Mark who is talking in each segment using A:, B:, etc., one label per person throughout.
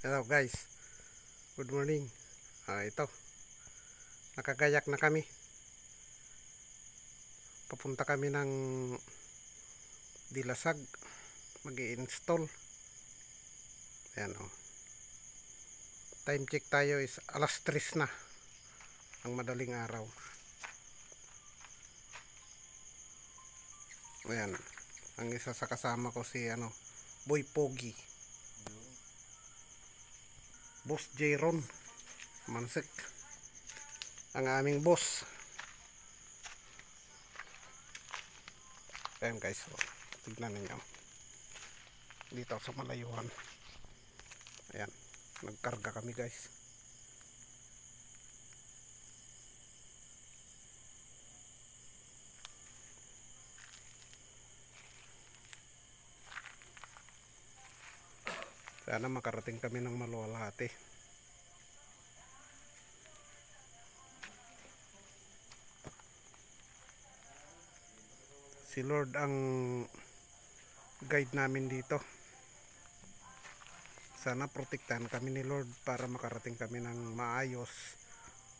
A: Hello guys. Good morning. Ah, ito. Nakagayak na kami. Papunta kami ng Dilasag. mag install Ayan o. Oh. Time check tayo is alas 3 na. Ang madaling araw. Ayan. Ang isa sa kasama ko si ano, Boy Pogi. Boss Jayron Mansik ang aming boss. Ayan guys oh, tignan ninyo. Dito sa malayuhan. Ayan nagkarga kami guys sana makarating kami ng maluwalhati. Si Lord ang guide namin dito. Sana protektahan kami ni Lord para makarating kami ng maayos.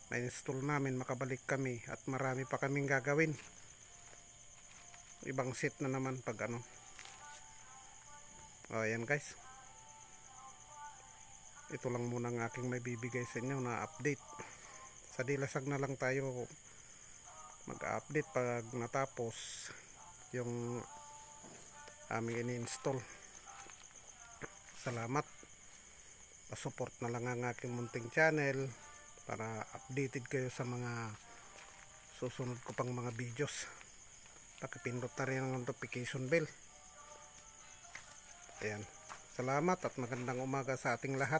A: Na install namin makabalik kami at marami pa kaming gagawin. Ibang set na naman pag ano. O ayan guys ito lang muna ang aking may bibigay sa inyo na update. Sa dilasag na lang tayo mag-update pag natapos yung aming ini-install. Salamat. Pa-support na lang ang aking munting channel para updated kayo sa mga susunod ko pang mga videos. Pakipindot na rin ang notification bell. Ayan salamat at magandang umaga sa ating lahat